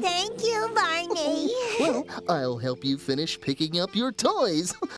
Thank you, Barney. Well, I'll help you finish picking up your toys.